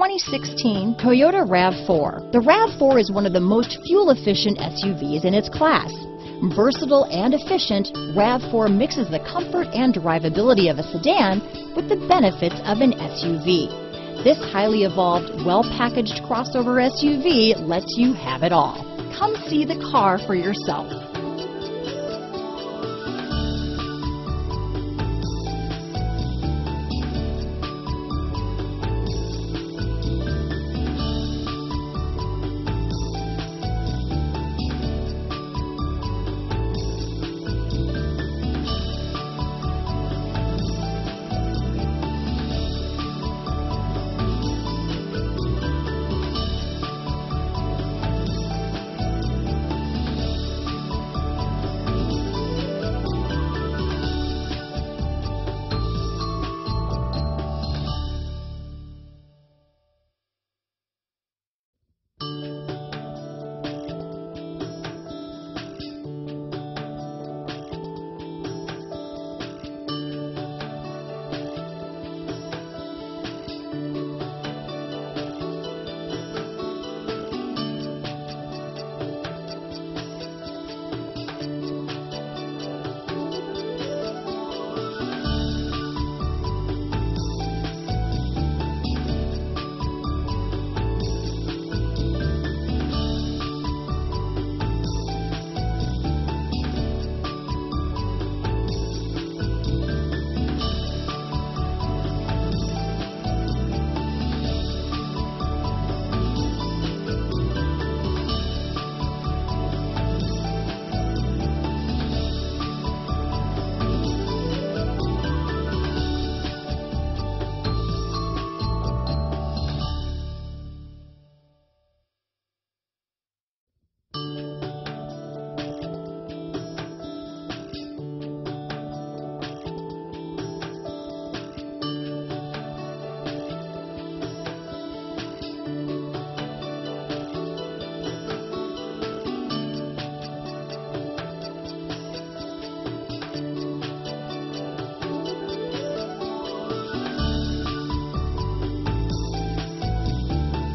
2016 Toyota RAV4. The RAV4 is one of the most fuel-efficient SUVs in its class. Versatile and efficient, RAV4 mixes the comfort and drivability of a sedan with the benefits of an SUV. This highly evolved, well-packaged crossover SUV lets you have it all. Come see the car for yourself.